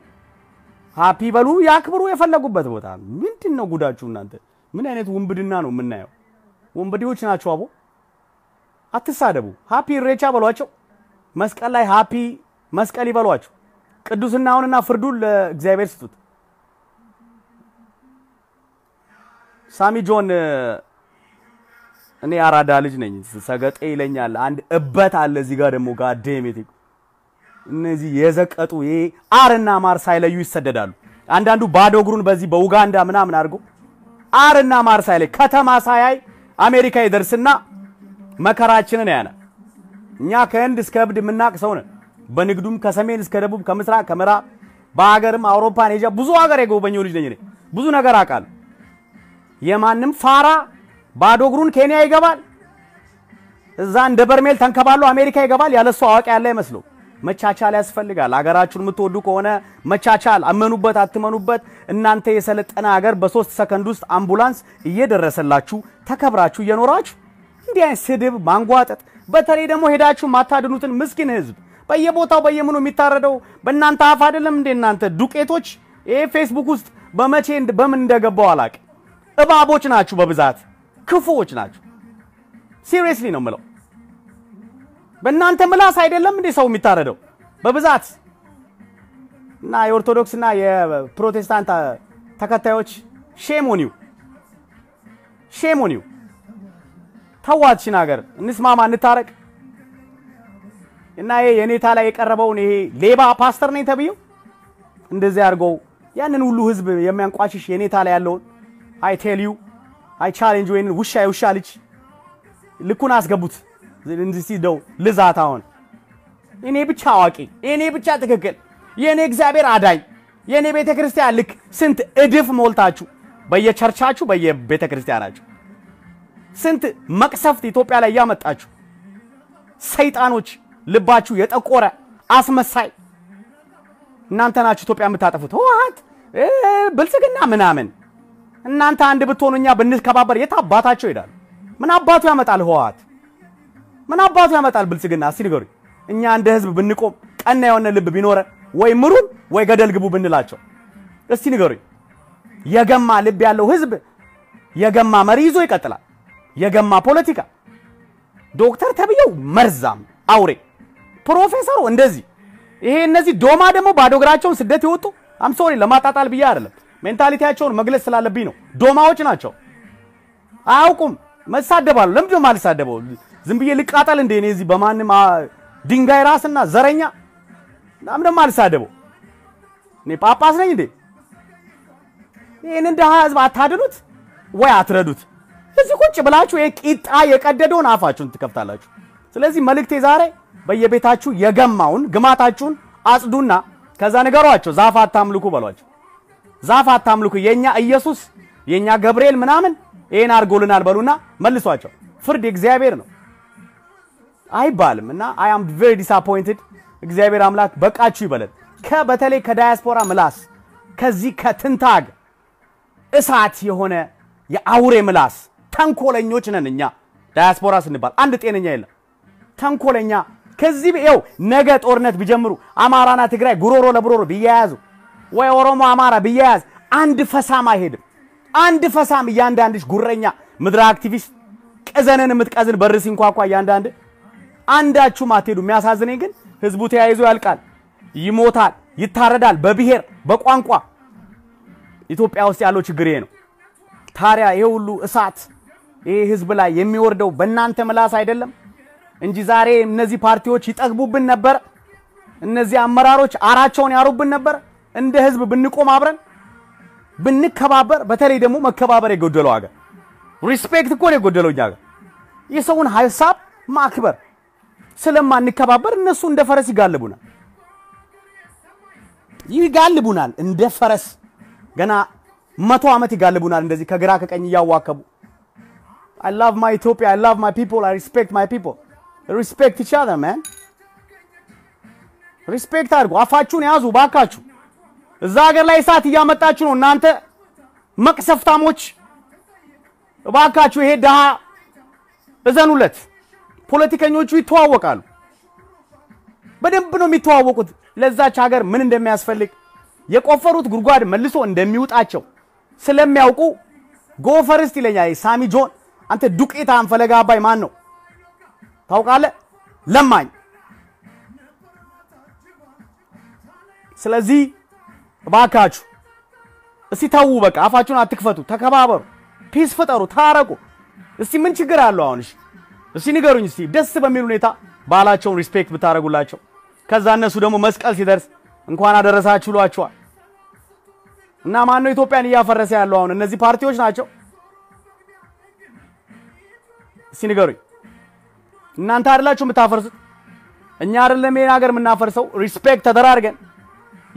S1: happy በሉ ያክብሩ የፈለጉበት ቦታ። ምንድን ነው ጉዳችሁ እናንተ? ምን አይነት ውንብድና ነው የምናየው? ወንበዴዎች ናቸው አቦ። አትሳደቡ። happy ኢሬቻ በሏቸው። መስቀል ላይ happy መስቀል ይበሏቸው። ቅዱስናውንና ፍርዱን ለእግዚአብሔር ስጡት ሳሚ ጆን እኔ አራዳ ልጅ ነኝ። ሰገጤ ይለኛል። አንድ እበት አለ እዚህ ጋር ደግሞ ጋዴሜት እነዚህ የዘቀጡ ይሄ አርና ማር ሳይለዩ ይሰደዳሉ። አንዳንዱ ባዶ እግሩን በዚህ በኡጋንዳ ምናምን አድርጎ አርና ማር ሳይለይ ከተማ ሳያይ አሜሪካ ይደርስና መከራችንን ያነ። እኛ ከህንድ እስከ እብድ የምናቅ ሰው ነን። በንግዱም ከሰሜን እስከ ደቡብ ከምስራቅ ከምዕራብ በሀገርም አውሮፓን ኤዥያ ብዙ ሀገር የጎበኘው ልጅ ነኝ ብዙ ነገር አውቃለሁ የማንም ፋራ ባዶ እግሩን ኬንያ ይገባል? እዛ እንደ በርሜል ተንከባሎ አሜሪካ ይገባል? ያለሱ አዋቂ ያለ አይመስለው። መቻቻል ያስፈልጋል። ሀገራችሁን የምትወዱ ከሆነ መቻቻል አመኑበት አትመኑበት። እናንተ የሰለጠነ ሀገር በሶስት ሰከንድ ውስጥ አምቡላንስ እየደረሰላችሁ ተከብራችሁ እየኖራችሁ እንዲህ አይነት ስድብ ማንጓጠጥ በተለይ ደግሞ ሄዳችሁ ማታድኑትን ምስኪን ህዝብ በየቦታው በየምኑ የሚታረደው በእናንተ አፍ አይደለም እንዴ እናንተ ዱቄቶች? ይሄ ፌስቡክ ውስጥ በመቼ በምን እንደገባው አላቅ እባቦች ናችሁ በብዛት ክፉዎች ናችሁ። seriously ነው ምለው በእናንተ ምላስ አይደለም እንዴ ሰው የሚታረደው? በብዛት እና የኦርቶዶክስ እና የፕሮቴስታንት ተከታዮች shame ነው shame ነው ተዋትሽን ሀገር እንስማማ እንታረቅ። እና ይሄ የኔታ ላይ የቀረበውን ይሄ ሌባ ፓስተር ነኝ ተብዬው እንደዚህ አድርገው ያንን ሁሉ ህዝብ የሚያንቋሽሽ የኔታ ላይ ያለውን I tell you I challenge ወይን ውሻ የውሻ ልጅ ልኩን አስገቡት። እንዲህ ደው ልዛት አሁን። እኔ ብቻ አዋቂ እኔ ብቻ ትክክል የእኔ እግዚአብሔር አዳኝ የእኔ ቤተ ክርስቲያን ልክ ስንት እድፍ ሞልታችሁ በየ church አችሁ በየቤተ ክርስቲያናችሁ ስንት መቅሰፍት ኢትዮጵያ ላይ እያመጣችሁ ሰይጣኖች ልባችሁ የጠቆረ አስመሳይ። እናንተ ናችሁ ኢትዮጵያ የምታጠፉት። ህወሓት ብልጽግና ምናምን እናንተ አንድ ብትሆኑ እኛ ብንከባበር የት አባታቸው ይሄዳሉ ምን አባቱ ያመጣል ህወሓት? ምን አባቱ ያመጣል ብልጽግና? እስቲ ንገሩኝ። እኛ እንደ ህዝብ ብንቆም ቀና የሆነ ልብ ቢኖረን ወይ ምሩን ወይ ገደል ግቡ ብንላቸው። እስቲ ንገሩኝ። የገማ ልብ ያለው ህዝብ የገማ መሪ ይዞ ይቀጥላል። የገማ ፖለቲካ ዶክተር ተብየው መርዛም አውሬ ፕሮፌሰሩ እንደዚህ። ይሄ እነዚህ ዶማ ደግሞ ባዶ እግራቸውን ስደት የወጡ I'm sorry ለማጣጣል ብዬ አይደለም mentality ያቸውን መግለጽ ስላለብኝ ነው ዶማዎች ናቸው አያውቁም መሳደባሉ ለምንድን ነው ዝም ብዬ ልቃጠል እንዴ እኔ እዚህ በማንም ድንጋይ ራስና ዘረኛ ምናምን ደግሞ አልሳደበው። እኔ ጳጳስ ነኝ እንዴ? ይህንን ድሃ ህዝብ አታድኑት ወይ አትረዱት? እዚህ ቁጭ ብላችሁ ይሄ ቂጣ የቀደደውን አፋችሁን ትከፍታላችሁ። ስለዚህ መልእክቴ ዛሬ በየቤታችሁ የገማውን ግማታችሁን አጽዱና ከዛ ንገሯቸው፣ ዛፍ አታምልኩ በሏቸው። ዛፍ አታምልኩ፣ የኛ ኢየሱስ የኛ ገብርኤል ምናምን ይሄን አድርጎልናል በሉና መልሷቸው። ፍርድ የእግዚአብሔር ነው አይባልም እና I am very disappointed። እግዚአብሔር አምላክ በቃችሁ ይበለን። ከበተለይ ከዳያስፖራ ምላስ ከዚህ ከትንታግ እሳት የሆነ የአውሬ ምላስ ተንኮለኞች ነን እኛ ዳያስፖራ ስንባል አንድ ጤነኛ የለም። ተንኮለኛ ከዚህ ይኸው ነገ ጦርነት ቢጀምሩ አማራና ትግራይ ጉሮሮ ለጉሮሮ ቢያያዙ ወይ ኦሮሞ አማራ ቢያያዝ አንድ ፈሳም አይሄድም። አንድ ፈሳም እያንዳንድሽ ጉረኛ ምድረ አክቲቪስት ቅዘንን የምትቀዝን በር ሲንኳኳ እያንዳንድ አንዳችሁም አትሄዱ። የሚያሳዝነኝ ግን ህዝቡ ተያይዞ ያልቃል፣ ይሞታል፣ ይታረዳል በብሔር በቋንቋ። ኢትዮጵያ ውስጥ ያለው ችግር ይሄ ነው። ታዲያ ይሄ ሁሉ እሳት ይሄ ህዝብ ላይ የሚወርደው በእናንተ ምላስ አይደለም እንጂ ዛሬ እነዚህ ፓርቲዎች ይጠግቡብን ነበር፣ እነዚህ አመራሮች አራቸውን ያሩብን ነበር። እንደ ህዝብ ብንቆም አብረን ብንከባበር፣ በተለይ ደግሞ መከባበር የጎደለው ሀገር respect እኮ ነው የጎደለው እኛ ሀገር የሰውን ሀሳብ ማክበር ስለማንከባበር እነሱ እንደ ፈረስ ይጋልቡናል ይጋልቡናል እንደ ፈረስ ገና መቶ ዓመት ይጋልቡናል እንደዚህ ከግራ ከቀኝ እያዋከቡ I love my Ethiopia. I love my people. I respect my people. Respect each other, man. respect አድርጉ። አፋችሁን ያዙ ባካችሁ። እዛ ሀገር ላይ እሳት እያመጣችሁ ነው እናንተ መቅሰፍታሞች። ባካችሁ ይሄ ድሃ እዘኑለት። ፖለቲከኞቹ ይተዋወቃሉ። በደንብ ነው የሚተዋወቁት። ለዛች ሀገር ምን እንደሚያስፈልግ የቆፈሩት ጉድጓድ መልሶ እንደሚውጣቸው ስለሚያውቁ ጎፈርስት ይለኛል ሳሚ ጆን። አንተ ዱቄታ አንፈለጋ አባይ ማን ነው ታውቃለህ? ለማኝ። ስለዚህ እባካችሁ እስቲ ተዉ፣ በቃ አፋችሁን አትክፈቱ፣ ተከባበሩ፣ peace ፍጠሩ፣ ታረቁ። እስቲ ምን ችግር አለው አሁን? እሺ እስቲ ንገሩኝ። እስቲ ደስ በሚል ሁኔታ ባህላቸውን respect ብታደርጉላቸው፣ ከዛ እነሱ ደግሞ መስቀል ሲደርስ እንኳን አደረሳችሁ ይሏቸዋል። እና ማን ነው ኢትዮጵያን እያፈረሰ ያለው አሁን? እነዚህ ፓርቲዎች ናቸው። እስቲ ንገሩኝ። እናንተ አይደላችሁ የምታፈርሱት? እኛ አይደለም ይሄን ሀገር የምናፈርሰው? respect ተደራርገን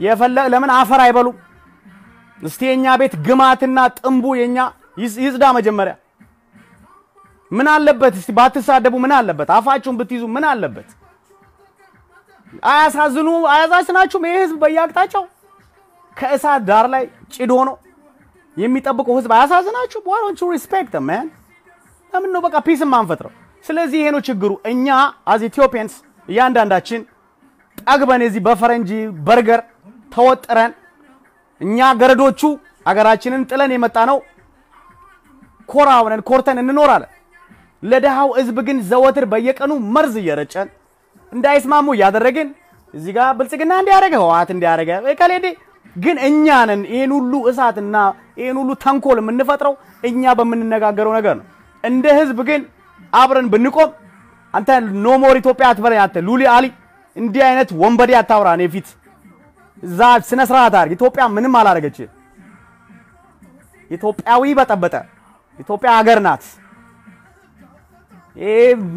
S1: የፈለ ለምን አፈር አይበሉም? እስቲ የኛ ቤት ግማትና ጥንቡ የኛ ይጽዳ መጀመሪያ። ምን አለበት እስቲ ባትሳደቡ፣ ምን አለበት አፋችሁን ብትይዙ፣ ምን አለበት? አያሳዝኑ? አያዛዝናችሁም? ይሄ ህዝብ በየአቅጣጫው ከእሳት ዳር ላይ ጭድ ሆኖ የሚጠብቀው ህዝብ አያሳዝናችሁም? why don't you respect them ለምን ነው በቃ peace ማንፈጥረው? ስለዚህ ይሄ ነው ችግሩ። እኛ as Ethiopians እያንዳንዳችን ጠግበን የዚህ በፈረንጂ በርገር ተወጥረን እኛ ገረዶቹ አገራችንን ጥለን የመጣ ነው ኮራ ሆነን ኮርተን እንኖራለን። ለድሃው ህዝብ ግን ዘወትር በየቀኑ መርዝ እየረጨን እንዳይስማሙ እያደረግን እዚህ ጋር ብልጽግና እንዲያደረገ ህወሓት እንዲያደረገ ከሌዴ ግን እኛ ነን ይህን ሁሉ እሳትና ይህን ሁሉ ተንኮል የምንፈጥረው እኛ በምንነጋገረው ነገር ነው። እንደ ህዝብ ግን አብረን ብንቆም አንተ no more ኢትዮጵያ አትበለኝ። አንተ ሉሊ አሊ እንዲህ አይነት ወንበዴ አታውራ እኔ ፊት እዛ ስነ ስርዓት አድርግ። ኢትዮጵያ ምንም አላደረገች። ኢትዮጵያዊ በጠበጠ። ኢትዮጵያ ሀገር ናት።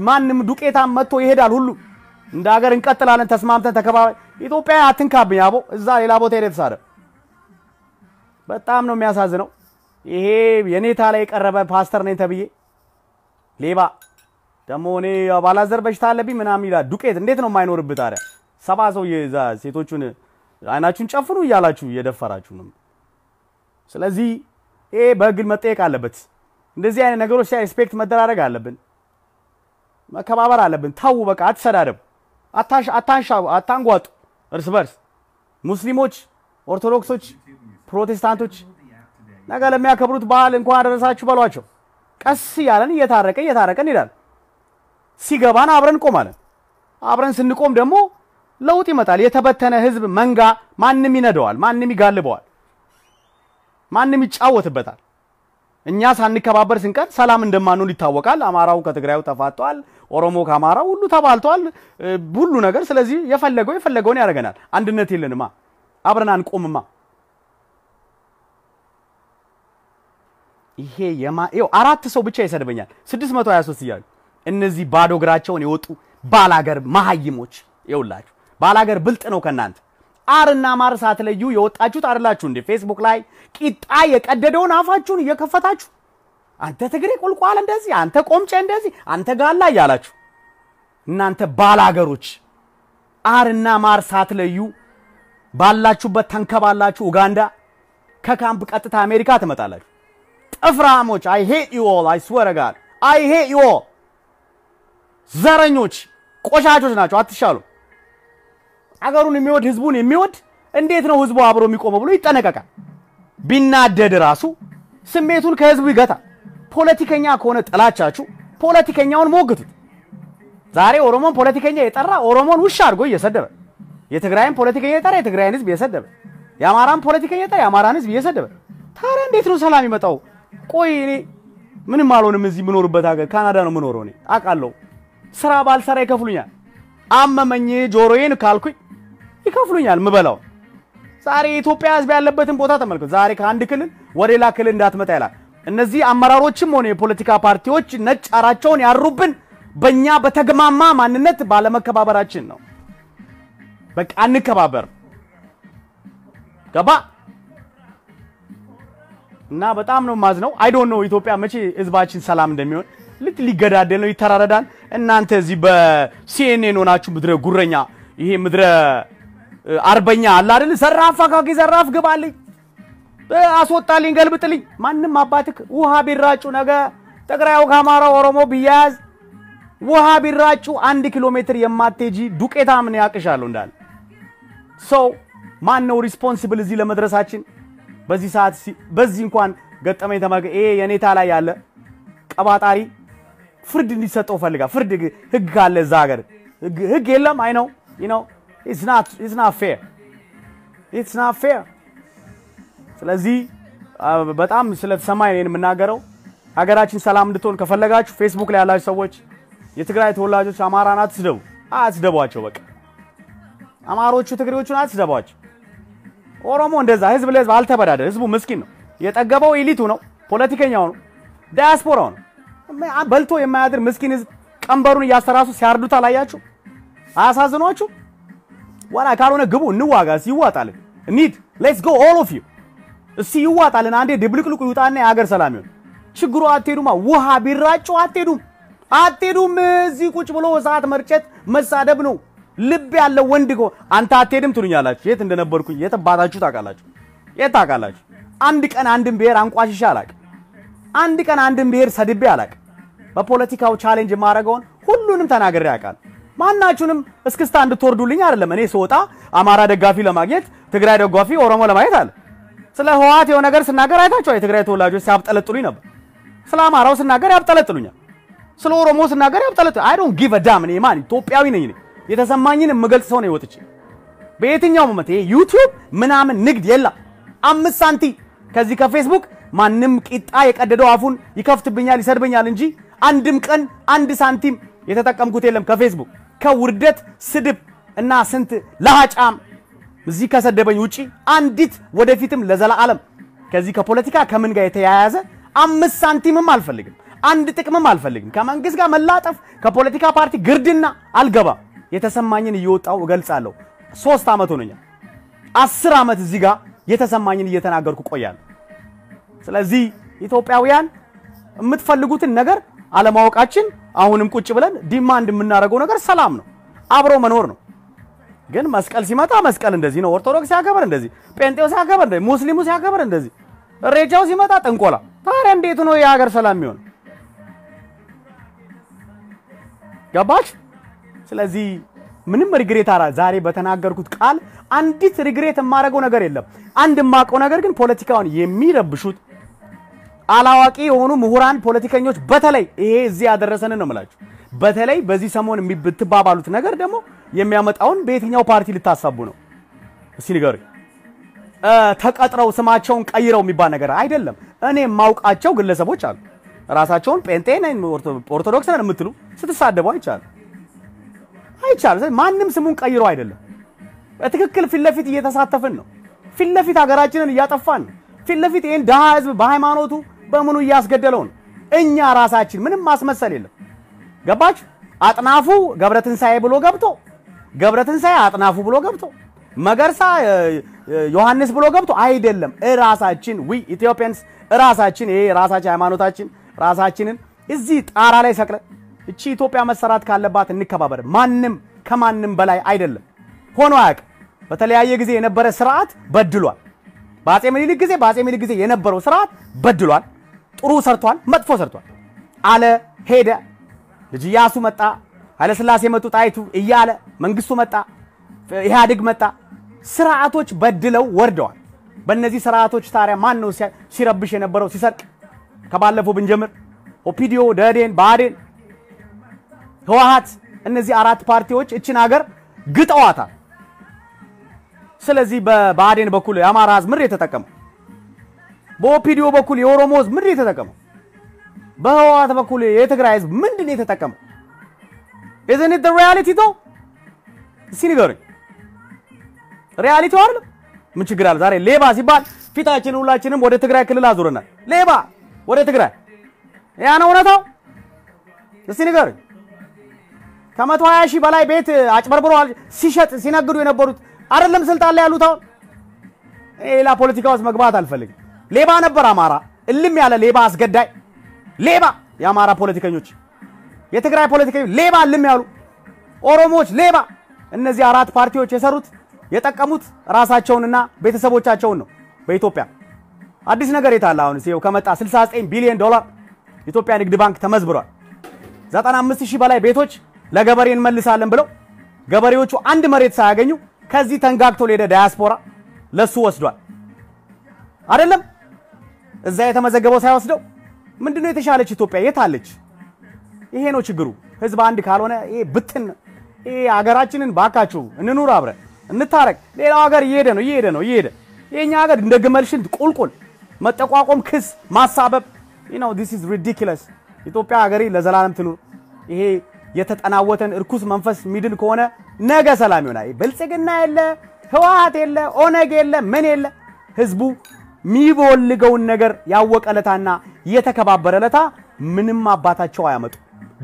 S1: ማንም ዱቄታም መጥቶ ይሄዳል ሁሉ እንደ ሀገር እንቀጥላለን ተስማምተን ተከባባይ። ኢትዮጵያ አትንካብኝ አቦ። እዛ ሌላ ቦታ ሄደ ተሳደብ። በጣም ነው የሚያሳዝነው። ይሄ የኔታ ላይ የቀረበ ፓስተር ነኝ ተብዬ ሌባ ደግሞ እኔ ባላዘር በሽታ አለብኝ ምናምን ይላል። ዱቄት እንዴት ነው የማይኖርብህ ታዲያ? ሰባ ሰው ሴቶቹን አይናችሁን ጨፍኑ እያላችሁ እየደፈራችሁ ነው። ስለዚህ ይሄ በህግ መጠየቅ አለበት። እንደዚህ አይነት ነገሮች ላይ respect መደራረግ አለብን፣ መከባበር አለብን። ተው በቃ አትሰዳደቡ፣ አታንሻ፣ አታንጓጡ እርስ በርስ ሙስሊሞች፣ ኦርቶዶክሶች፣ ፕሮቴስታንቶች ነገ ለሚያከብሩት በዓል እንኳን አደረሳችሁ በሏቸው። ቀስ እያለን እየታረቀ እየታረቀ እንሄዳለን። ሲገባን አብረን እንቆማለን። አብረን ስንቆም ደግሞ ለውጥ ይመጣል። የተበተነ ህዝብ መንጋ ማንም ይነደዋል፣ ማንም ይጋልበዋል፣ ማንም ይጫወትበታል። እኛ ሳንከባበር ስንቀር ሰላም እንደማንሆን ይታወቃል። አማራው ከትግራዩ ተፋቷል፣ ኦሮሞ ከአማራ ሁሉ ተባልተዋል፣ ሁሉ ነገር። ስለዚህ የፈለገው የፈለገውን ያደርገናል። አንድነት የለንማ፣ አብረን አንቆምማ። ይሄ የማ አራት ሰው ብቻ ይሰድበኛል 623 እያሉ እነዚህ ባዶ እግራቸውን የወጡ ባላገር መሀይሞች ይውላችሁ። ባላገር ብልጥ ነው ከእናንተ አርና ማር ሳትለዩ የወጣችሁት አይደላችሁ እንዴ? ፌስቡክ ላይ ቂጣ የቀደደውን አፋችሁን እየከፈታችሁ አንተ ትግሬ ቁልቋል እንደዚህ፣ አንተ ቆምጨ እንደዚህ፣ አንተ ጋላ እያላችሁ እናንተ ባላገሮች አርና ማር ሳትለዩ ባላችሁበት ተንከባላችሁ ኡጋንዳ ከካምፕ ቀጥታ አሜሪካ ትመጣላችሁ። ጥፍራሞች I hate you all I swear God I hate you all ዘረኞች ቆሻቾች ናቸው። አትሻሉ። አገሩን የሚወድ ህዝቡን የሚወድ እንዴት ነው ህዝቡ አብሮ የሚቆመው ብሎ ይጠነቀቃል። ቢናደድ ራሱ ስሜቱን ከህዝቡ ይገታል። ፖለቲከኛ ከሆነ ጥላቻችሁ ፖለቲከኛውን ሞግቱት። ዛሬ ኦሮሞን ፖለቲከኛ የጠራ ኦሮሞን ውሻ አድርጎ እየሰደበ የትግራይን ፖለቲከኛ የጠራ የትግራይን ህዝብ እየሰደበ የአማራን ፖለቲከኛ የጠራ የአማራን ህዝብ እየሰደበ ታዲያ እንዴት ነው ሰላም ይመጣው? ቆይ እኔ ምንም አልሆንም። እዚህ የምኖርበት ሀገር ካናዳ ነው የምኖረው። እኔ አውቃለሁ። ስራ ባልሰራ ይከፍሉኛል። አመመኝ ጆሮዬን ካልኩኝ ይከፍሉኛል ምበላው። ዛሬ የኢትዮጵያ ህዝብ ያለበትን ቦታ ተመልከቱ። ዛሬ ከአንድ ክልል ወደ ሌላ ክልል እንዳትመጣ ይላል። እነዚህ አመራሮችም ሆነ የፖለቲካ ፓርቲዎች ነጭ አራቸውን ያሩብን በእኛ በተግማማ ማንነት ባለመከባበራችን ነው። በቃ አንከባበር ገባ እና በጣም ነው ማዝነው። I don't know ኢትዮጵያ መቼ ህዝባችን ሰላም እንደሚሆን ልክ ሊገዳደል ነው፣ ይተራረዳል። እናንተ እዚህ በሲኤንኤን ሆናችሁ ምድረ ጉረኛ፣ ይሄ ምድረ አርበኛ አለ አይደል? ዘራፍ አካኪ ዘራፍ ግባልኝ፣ አስወጣልኝ፣ ገልብጥልኝ። ማንም አባትክ ውሃ ቢራጩ ነገ ትግራዩ ከአማራው ኦሮሞ ቢያያዝ ውሃ ቢራጩ አንድ ኪሎ ሜትር የማትሄጂ ዱቄታ ምን ያቅሻለሁ እንዳለ ሰው ማን ነው ሪስፖንሲብል እዚህ ለመድረሳችን? በዚህ ሰዓት በዚህ እንኳን ገጠመኝ ተመልከ ይሄ የኔታ ላይ ያለ ቀባጣሪ ፍርድ እንዲሰጠው ፈልጋ ፍርድ ህግ ካለ እዛ ሀገር ህግ የለም። I know it's not it's not fair it's not fair። ስለዚህ በጣም ስለተሰማኝ ነው የምናገረው። ሀገራችን ሰላም እንድትሆን ከፈለጋችሁ ፌስቡክ ላይ ያላችሁ ሰዎች የትግራይ ተወላጆች አማራን አትስደቡ፣ አትስደቧቸው። በቃ አማሮቹ ትግሬዎቹን አትስደቧቸው። ኦሮሞ እንደዛ ህዝብ ለህዝብ አልተበዳደር። ህዝቡ ምስኪን ነው። የጠገበው elite ኡ ነው፣ ፖለቲከኛው ነው፣ ዳያስፖራው ነው። በልቶ የማያድር ምስኪን ህዝብ ቀንበሩን እያስተራሱ ሲያርዱት አላያችሁ? አያሳዝኗችሁ? ዋላ ካልሆነ ግቡ፣ እንዋጋ። እስኪ ይዋጣልን፣ እንሂድ፣ let's go all of you። እስኪ ይዋጣልን፣ አንዴ ድብልቅልቁ ይውጣና የሀገር ሰላም ይሆን። ችግሩ አትሄዱማ፣ ውሃ ቢራጩ አትሄዱም፣ አትሄዱም። እዚህ ቁጭ ብሎ ሰዓት መርጨት መሳደብ ነው። ልብ ያለው ወንድ አንተ አትሄድም ትሉኛላችሁ። የት እንደነበርኩኝ የት ባታችሁ ታውቃላችሁ? የት ታውቃላችሁ? አንድ ቀን አንድን ብሔር አንቋሽሻ አላውቅም። አንድ ቀን አንድን ብሔር ሰድቤ አላውቅም። በፖለቲካው challenge የማደርገውን ሁሉንም ተናግሬ ያውቃል። ማናችሁንም እስክስታ እንድትወርዱልኝ አይደለም። እኔ ስወጣ አማራ ደጋፊ ለማግኘት ትግራይ ደጋፊ ኦሮሞ ለማግኘት አለ። ስለ ህወሓት የሆነ ነገር ስናገር አይታችኋል። የትግራይ ተወላጆች ሲያብጠለጥሉኝ ነበር። ስለ አማራው ስናገር ያብጠለጥሉኛል። ስለ ኦሮሞ ስናገር ያብጠለጥ I don't give a damn። እኔ ማን ኢትዮጵያዊ ነኝ። የተሰማኝን የምገልጽ ሰው ነው ይወጥቼ በየትኛው ይሄ ዩቲዩብ ምናምን ንግድ የለም። አምስት ሳንቲ ከዚህ ከፌስቡክ ማንም ቂጣ የቀደደው አፉን ይከፍትብኛል፣ ይሰድበኛል እንጂ አንድም ቀን አንድ ሳንቲም የተጠቀምኩት የለም ከፌስቡክ ከውርደት ስድብ እና ስንት ለሃጫም እዚህ ከሰደበኝ ውጪ አንዲት ወደፊትም ለዘላለም ከዚህ ከፖለቲካ ከምን ጋር የተያያዘ አምስት ሳንቲምም አልፈልግም፣ አንድ ጥቅምም አልፈልግም። ከመንግስት ጋር መላጠፍ ከፖለቲካ ፓርቲ ግርድና አልገባም። የተሰማኝን እየወጣው እገልጻለሁ። ሶስት ዓመት ሆኖኛል። አስር ዓመት እዚህ ጋር የተሰማኝን እየተናገርኩ ቆያለሁ። ስለዚህ ኢትዮጵያውያን የምትፈልጉትን ነገር አለማወቃችን አሁንም ቁጭ ብለን demand የምናደርገው ነገር ሰላም ነው፣ አብሮ መኖር ነው። ግን መስቀል ሲመጣ መስቀል እንደዚህ ነው፣ ኦርቶዶክስ ሲያከብር እንደዚህ፣ ጴንጤው ሲያከብር እንደዚህ፣ ሙስሊሙ ሲያከብር እንደዚህ፣ እሬቻው ሲመጣ ጥንቆላ። ታዲያ እንዴት ነው የሀገር ሰላም የሚሆን? ገባች? ስለዚህ ምንም regret አራ ዛሬ በተናገርኩት ቃል አንዲት regret የማደርገው ነገር የለም። አንድ የማውቀው ነገር ግን ፖለቲካውን የሚረብሹት አላዋቂ የሆኑ ምሁራን ፖለቲከኞች፣ በተለይ ይሄ እዚህ ያደረሰንን ነው የምላችሁ። በተለይ በዚህ ሰሞን የምትባባሉት ነገር ደግሞ የሚያመጣውን በየትኛው ፓርቲ ልታሳቡ ነው? እስቲ ንገሩኝ። ተቀጥረው ስማቸውን ቀይረው የሚባል ነገር አይደለም። እኔ የማውቃቸው ግለሰቦች አሉ። ራሳቸውን ጴንጤ ነን ኦርቶዶክስ ነን የምትሉ ስትሳደቡ አይቻል አይቻል። ማንም ስሙን ቀይሮ አይደለም። በትክክል ፊት ለፊት እየተሳተፍን ነው። ፊት ለፊት ሀገራችንን እያጠፋን ነው። ፊት ለፊት ይህን ድሃ ህዝብ በሃይማኖቱ በምኑ እያስገደለው ነው። እኛ ራሳችን ምንም ማስመሰል የለም። ገባች? አጥናፉ ገብረ ትንሣኤ ብሎ ገብቶ ገብረ ትንሣኤ አጥናፉ ብሎ ገብቶ መገርሳ ዮሐንስ ብሎ ገብቶ አይደለም። እራሳችን ዊ ኢትዮጵያንስ እራሳችን ይሄ ራሳችን ሃይማኖታችን ራሳችንን እዚህ ጣራ ላይ ሰቅለን እቺ ኢትዮጵያ መሰራት ካለባት እንከባበር። ማንም ከማንም በላይ አይደለም። ሆኖ አያውቅም። በተለያየ ጊዜ የነበረ ስርዓት በድሏል። በአጼ ምኒልክ ጊዜ በአጼ ምኒልክ ጊዜ የነበረው ስርዓት በድሏል። ጥሩ ሰርቷል፣ መጥፎ ሰርቷል። አለ ሄደ። ልጅ ኢያሱ መጣ፣ ኃይለሥላሴ መጡ፣ ጣይቱ እያለ መንግስቱ መጣ፣ ኢህአዴግ መጣ። ስርዓቶች በድለው ወርደዋል። በእነዚህ ስርዓቶች ታዲያ ማን ነው ሲረብሽ የነበረው ሲሰርቅ? ከባለፈው ብንጀምር ኦፒዲዮ፣ ደህዴን፣ ብአዴን፣ ህወሓት እነዚህ አራት ፓርቲዎች እችን ሀገር ግጠዋታል። ስለዚህ በብአዴን በኩል የአማራ ህዝብ ምንድን የተጠቀመው? በኦፒዲኦ በኩል የኦሮሞ ህዝብ ምንድን የተጠቀመው? በህወሓት በኩል የትግራይ ህዝብ ምንድን የተጠቀመው? isn't reality though እስኪ ንገሩኝ። reality ው አይደለም? ምን ችግር አለ? ዛሬ ሌባ ሲባል ፊታችን ሁላችንም ወደ ትግራይ ክልል አዙረናል። ሌባ ወደ ትግራይ ያ ነው እውነታው? እስቲ ንገሩኝ። ከመቶ ሀያ ሺህ በላይ ቤት አጭበርብረዋል ሲሸጥ ሲነግዱ የነበሩት አይደለም ስልጣን ላይ ያሉት። አሁን ሌላ ፖለቲካ ውስጥ መግባት አልፈልግም። ሌባ ነበር አማራ፣ እልም ያለ ሌባ፣ አስገዳይ ሌባ። የአማራ ፖለቲከኞች፣ የትግራይ ፖለቲከኞች ሌባ፣ እልም ያሉ ኦሮሞዎች ሌባ። እነዚህ አራት ፓርቲዎች የሰሩት የጠቀሙት ራሳቸውንና ቤተሰቦቻቸውን ነው። በኢትዮጵያ አዲስ ነገር የታለ? አሁን ሲው ከመጣ 69 ቢሊዮን ዶላር ኢትዮጵያ ንግድ ባንክ ተመዝብሯል። 95 ሺህ በላይ ቤቶች ለገበሬ እንመልሳለን ብለው ገበሬዎቹ አንድ መሬት ሳያገኙ ከዚህ ተንጋግቶ ሌደ ዳያስፖራ ለሱ ወስዷል። አይደለም እዛ የተመዘገበው ሳይወስደው ምንድነው የተሻለች ኢትዮጵያ የት አለች? ይሄ ነው ችግሩ። ህዝብ አንድ ካልሆነ ይሄ ብትን ይሄ ሀገራችንን ባካችሁ እንኑር አብረን እንታረቅ። ሌላው ሀገር እየሄደ ነው እየሄደ ነው እየሄደ የኛ ሀገር እንደ ግመል ሽንት ቁልቁል መጠቋቆም፣ ክስ፣ ማሳበብ you know this is ridiculous ኢትዮጵያ ሀገሬ ለዘላለም ትኑር። ይሄ የተጠናወተን እርኩስ መንፈስ ሚድን ከሆነ ነገ ሰላም ይሆናል። ብልጽግና የለ ህወሓት የለ ኦነግ የለ ምን የለ ህዝቡ የሚቦልገውን ነገር ያወቀ ለታና የተከባበረ ለታ ምንም አባታቸው አያመጡ።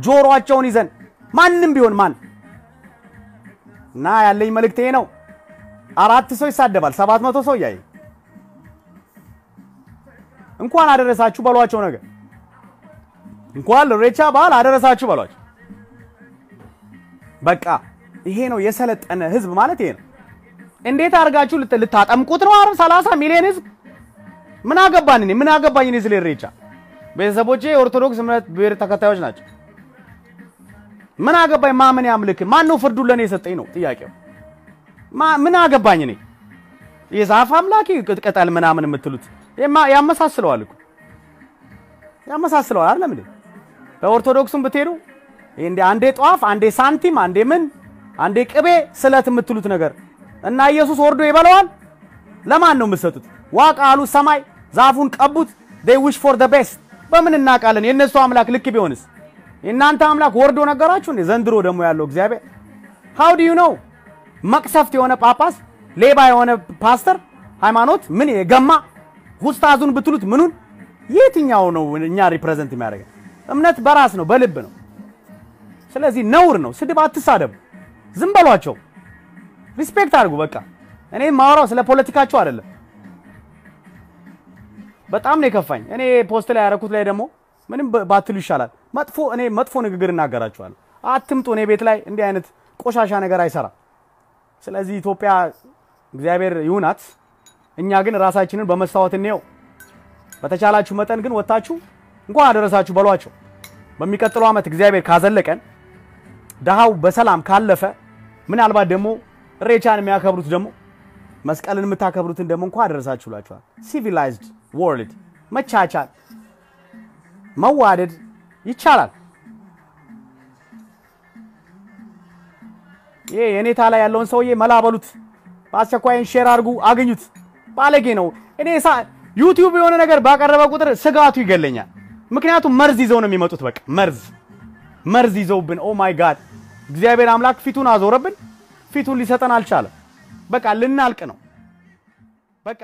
S1: ጆሮአቸውን ይዘን ማንም ቢሆን ማን እና ያለኝ መልእክት ይሄ ነው። አራት ሰው ይሳደባል፣ ሰባት መቶ ሰው እያየ እንኳን አደረሳችሁ በሏቸው። ነገር እንኳን ለኢሬቻ በዓል አደረሳችሁ በሏቸው። በቃ ይሄ ነው የሰለጠነ ህዝብ ማለት ይሄ ነው። እንዴት አድርጋችሁ ልታጠምቁት ነው? አረብ 30 ሚሊዮን ህዝብ ምን አገባን? እኔ ምን አገባኝ? እኔ ስለ ኢሬቻ ቤተሰቦቼ የኦርቶዶክስ እምነት ብሔር ተከታዮች ናቸው። ምን አገባኝ? ማመን ያምልክ ማን ነው ፍርዱን ለኔ የሰጠኝ ነው ጥያቄው። ምን አገባኝ? እኔ የዛፍ አምላኪ ቅጥቀጠል ምናምን የምትሉት ያመሳስለዋል እኮ ያመሳስለዋል አይደለም? በኦርቶዶክሱም ብትሄዱ እንዴ አንዴ ጧፍ፣ አንዴ ሳንቲም፣ አንዴ ምን፣ አንዴ ቅቤ ስለት የምትሉት ነገር እና ኢየሱስ ወርዶ ይበለዋል። ለማን ነው የምትሰጡት? ዋቃ አሉ ሰማይ ዛፉን ቀቡት። they wish for the best በምን እናውቃለን? የእነሱ አምላክ ልክ ቢሆንስ የእናንተ አምላክ ወርዶ ነገራችሁ? ዘንድሮ ደግሞ ያለው እግዚአብሔር how do you know መቅሰፍት የሆነ ጳጳስ፣ ሌባ የሆነ ፓስተር፣ ሃይማኖት ምን የገማ ኡስታዙን ብትሉት ምኑን የትኛው ነው እኛ represent የሚያደርገን? እምነት በራስ ነው በልብ ነው። ስለዚህ ነውር ነው። ስድብ አትሳደቡ፣ ዝም በሏቸው፣ respect አድርጉ። በቃ እኔ ማወራው ስለ ፖለቲካቸው አይደለም። በጣም ነው የከፋኝ። እኔ post ላይ ያደረኩት ላይ ደግሞ ምንም ባትሉ ይሻላል። መጥፎ እኔ መጥፎ ንግግር እናገራችኋለሁ። አትምጡ። እኔ ቤት ላይ እንዲህ አይነት ቆሻሻ ነገር አይሰራም። ስለዚህ ኢትዮጵያ እግዚአብሔር ይሁናት። እኛ ግን ራሳችንን በመስታወት እንየው። በተቻላችሁ መጠን ግን ወጣችሁ እንኳን አደረሳችሁ በሏቸው። በሚቀጥለው ዓመት እግዚአብሔር ካዘለቀን ድሃው በሰላም ካለፈ ምናልባት ደግሞ ኢሬቻን የሚያከብሩት ደግሞ መስቀልን የምታከብሩትን ደግሞ እንኳን አደረሳችሁ ብላችኋል። ሲቪላይዝድ world መቻቻል፣ መዋደድ ይቻላል። ይሄ የኔታ ላይ ያለውን ሰውዬ መላ በሉት፣ በአስቸኳይን share አድርጉ፣ አግኙት። ባለጌ ነው። እኔ YouTube የሆነ ነገር ባቀረበ ቁጥር ስጋቱ ይገለኛል። ምክንያቱም መርዝ ይዘው ነው የሚመጡት። በቃ መርዝ መርዝ ይዘውብን፣ oh my God እግዚአብሔር አምላክ ፊቱን አዞረብን። ፊቱን ሊሰጠን አልቻለም። በቃ ልናልቅ ነው በቃ